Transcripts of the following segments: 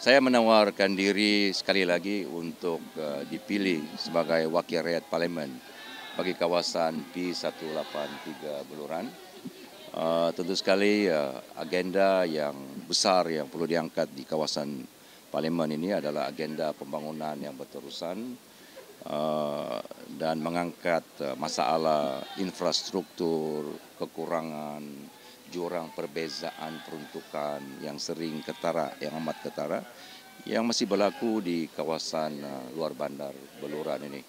saya menawarkan diri sekali lagi untuk uh, dipilih sebagai wakil rakyat parlemen bagi kawasan P183 Beluran. Uh, tentu sekali uh, agenda yang besar yang perlu diangkat di kawasan parlemen ini adalah agenda pembangunan yang berterusan uh, dan mengangkat uh, masalah infrastruktur, kekurangan, jurang perbezaan peruntukan yang sering ketara, yang amat ketara, yang masih berlaku di kawasan uh, luar bandar Beluran ini.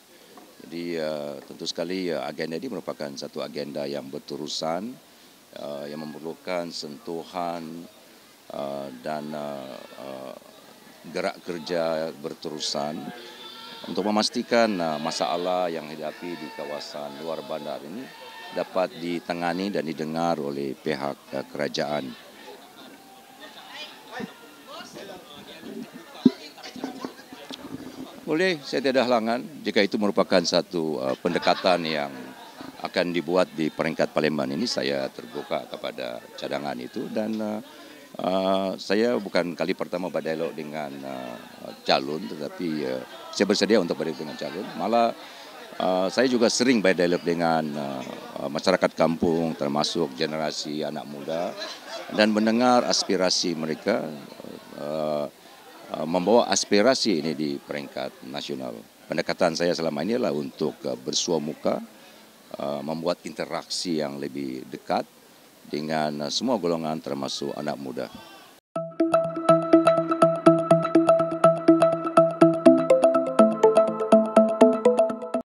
Jadi uh, tentu sekali uh, agenda ini merupakan satu agenda yang berterusan, yang memerlukan sentuhan uh, dan gerak kerja berterusan untuk memastikan masalah yang hadapi di kawasan luar bandar ini dapat ditangani dan didengar oleh pihak uh, kerajaan. Boleh, saya tidak halangan jika itu merupakan satu uh, pendekatan yang akan dibuat di peringkat Palembang ini saya terbuka kepada cadangan itu dan uh, uh, saya bukan kali pertama berdialog dengan uh, calon tetapi uh, saya bersedia untuk berdialog dengan calon malah Uh, saya juga sering berdialog dengan uh, masyarakat kampung termasuk generasi anak muda dan mendengar aspirasi mereka uh, uh, membawa aspirasi ini di peringkat nasional. Pendekatan saya selama ini adalah untuk bersua muka membuat interaksi yang lebih dekat dengan semua golongan termasuk anak muda.